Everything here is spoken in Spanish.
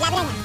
La Brena.